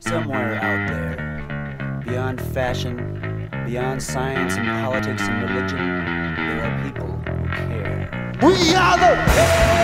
Somewhere out there, beyond fashion, beyond science and politics and religion, there are people who care. We are the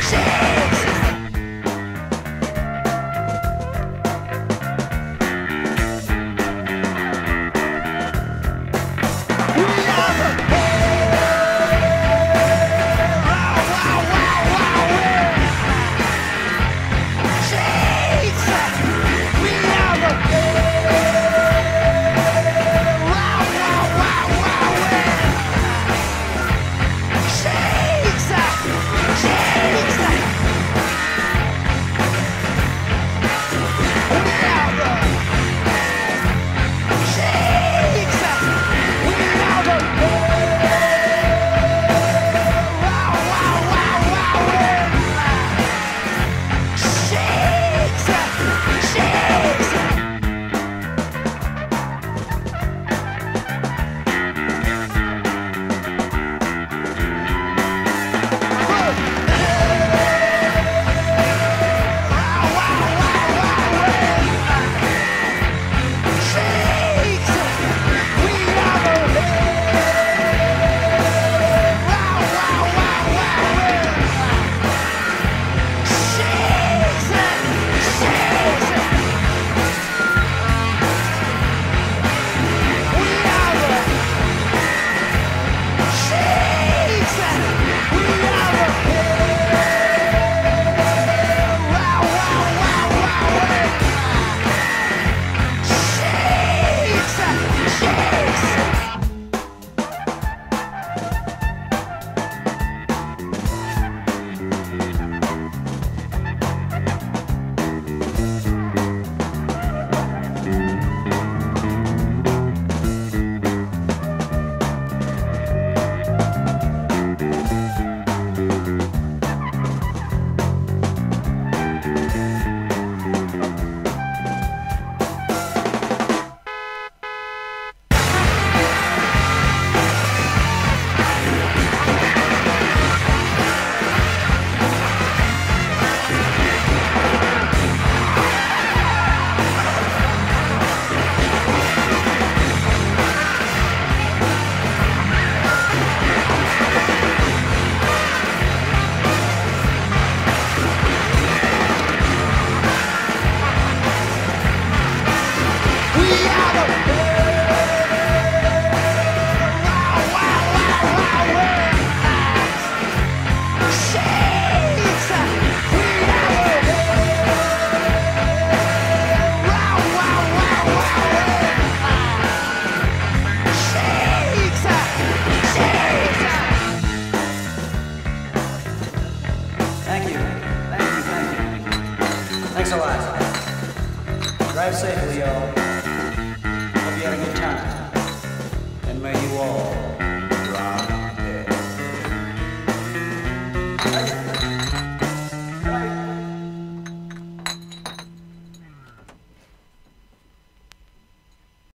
Shit! Thanks a lot. Drive safely, y'all.